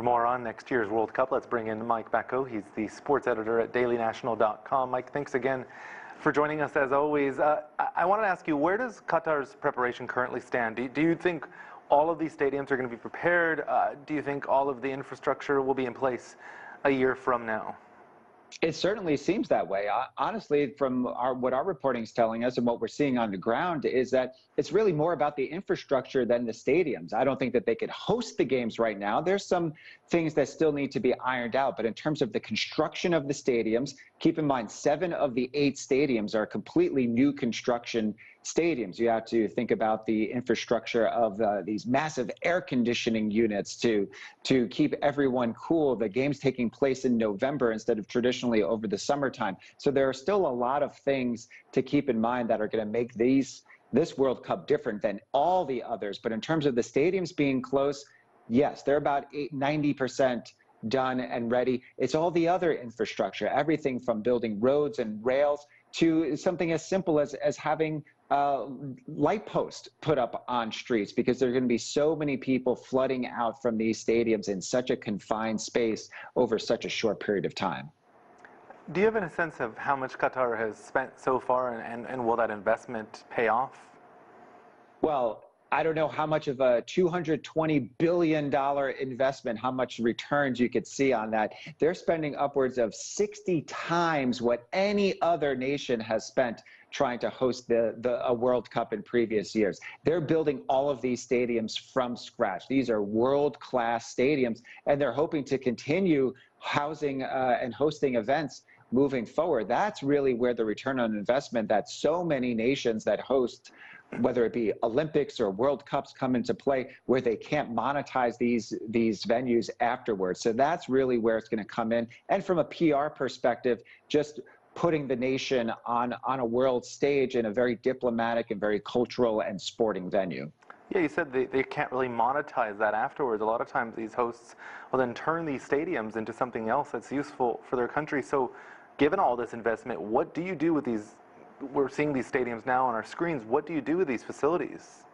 For more on next year's World Cup, let's bring in Mike Bako. He's the sports editor at dailynational.com. Mike, thanks again for joining us as always. Uh, I, I wanted to ask you, where does Qatar's preparation currently stand? Do, do you think all of these stadiums are going to be prepared? Uh, do you think all of the infrastructure will be in place a year from now? It certainly seems that way. Honestly, from our, what our reporting is telling us and what we're seeing on the ground is that it's really more about the infrastructure than the stadiums. I don't think that they could host the games right now. There's some things that still need to be ironed out. But in terms of the construction of the stadiums, keep in mind seven of the eight stadiums are completely new construction stadiums. You have to think about the infrastructure of uh, these massive air conditioning units to to keep everyone cool. The game's taking place in November instead of traditionally over the summertime. So there are still a lot of things to keep in mind that are going to make these this World Cup different than all the others. But in terms of the stadiums being close, yes, they're about 90 percent done and ready. It's all the other infrastructure, everything from building roads and rails to something as simple as, as having uh, light post put up on streets because there are going to be so many people flooding out from these stadiums in such a confined space over such a short period of time. Do you have any sense of how much Qatar has spent so far and, and, and will that investment pay off? Well, I don't know how much of a $220 billion investment, how much returns you could see on that. They're spending upwards of 60 times what any other nation has spent trying to host the, the a World Cup in previous years. They're building all of these stadiums from scratch. These are world-class stadiums, and they're hoping to continue housing uh, and hosting events moving forward. That's really where the return on investment that so many nations that host whether it be Olympics or World Cups come into play where they can't monetize these these venues afterwards. So that's really where it's going to come in. And from a PR perspective, just putting the nation on on a world stage in a very diplomatic and very cultural and sporting venue. Yeah, you said they, they can't really monetize that afterwards. A lot of times these hosts will then turn these stadiums into something else that's useful for their country. So given all this investment, what do you do with these we're seeing these stadiums now on our screens. What do you do with these facilities?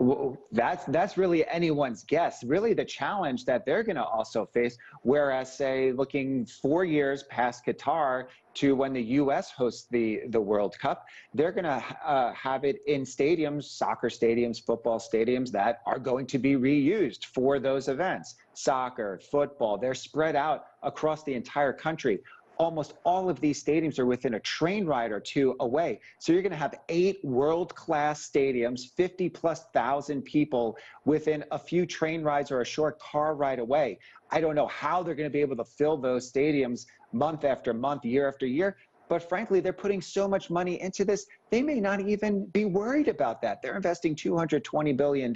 Well, that's that's really anyone's guess. Really, the challenge that they're going to also face. Whereas, say, looking four years past Qatar to when the U.S. hosts the the World Cup, they're going to uh, have it in stadiums, soccer stadiums, football stadiums that are going to be reused for those events. Soccer, football, they're spread out across the entire country almost all of these stadiums are within a train ride or two away. So you're going to have eight world class stadiums, 50 plus thousand people within a few train rides or a short car ride away. I don't know how they're going to be able to fill those stadiums month after month, year after year. But frankly, they're putting so much money into this, they may not even be worried about that. They're investing $220 billion.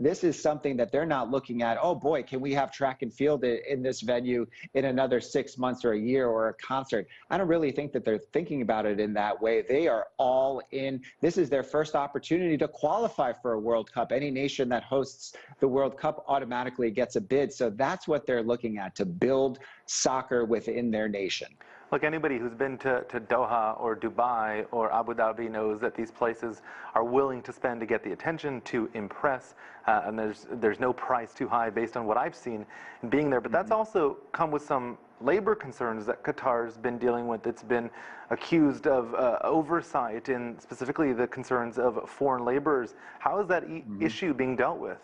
This is something that they're not looking at, oh boy, can we have track and field in this venue in another six months or a year or a concert? I don't really think that they're thinking about it in that way. They are all in. This is their first opportunity to qualify for a World Cup. Any nation that hosts the World Cup automatically gets a bid. So that's what they're looking at to build soccer within their nation. Look, anybody who's been to, to Doha or Dubai or Abu Dhabi knows that these places are willing to spend to get the attention, to impress, uh, and there's, there's no price too high based on what I've seen in being there. But that's mm-hmm. also come with some labor concerns that Qatar's been dealing with. It's been accused of uh, oversight in specifically the concerns of foreign laborers. How is that e- mm-hmm. issue being dealt with?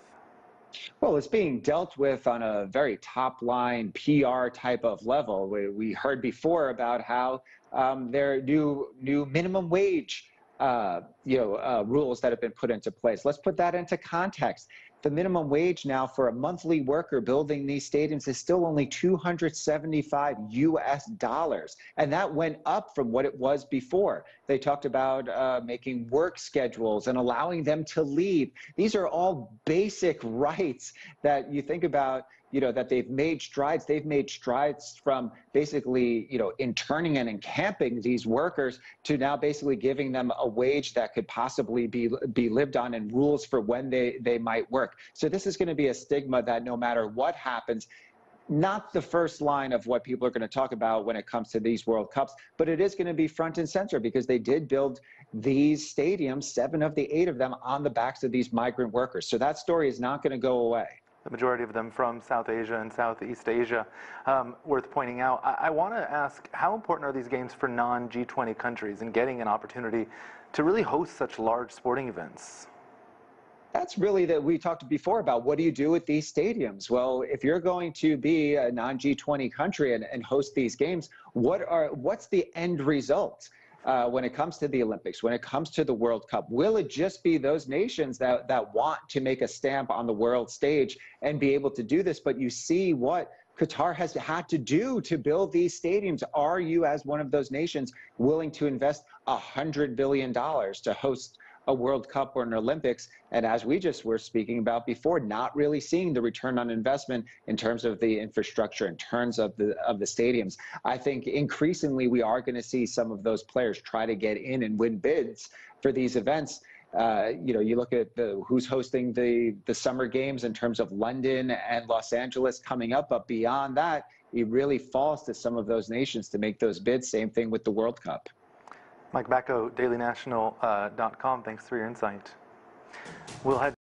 Well, it's being dealt with on a very top line PR type of level. We, we heard before about how um, there are new new minimum wage uh, you know uh, rules that have been put into place. Let's put that into context the minimum wage now for a monthly worker building these stadiums is still only 275 US dollars. And that went up from what it was before. They talked about uh, making work schedules and allowing them to leave. These are all basic rights that you think about you know that they've made strides they've made strides from basically you know interning and encamping these workers to now basically giving them a wage that could possibly be be lived on and rules for when they they might work so this is going to be a stigma that no matter what happens not the first line of what people are going to talk about when it comes to these World Cups, but it is going to be front and center because they did build these stadiums, seven of the eight of them, on the backs of these migrant workers. So that story is not going to go away. The majority of them from South Asia and Southeast Asia. Um, worth pointing out, I, I want to ask how important are these games for non G20 countries in getting an opportunity to really host such large sporting events? That's really that we talked before about what do you do with these stadiums? Well, if you're going to be a non G20 country and, and host these games, what are what's the end result? Uh, when it comes to the Olympics, when it comes to the World Cup? Will it just be those nations that, that want to make a stamp on the world stage and be able to do this? But you see what Qatar has had to do to build these stadiums. Are you, as one of those nations, willing to invest $100 billion to host a World Cup or an Olympics. And as we just were speaking about before, not really seeing the return on investment in terms of the infrastructure, in terms of the of the stadiums. I think increasingly we are going to see some of those players try to get in and win bids for these events. Uh, you know, you look at the, who's hosting the the summer games in terms of London and Los Angeles coming up, but beyond that, it really falls to some of those nations to make those bids. Same thing with the World Cup. Mike Bako, dailynational.com. Uh, Thanks for your insight. We'll head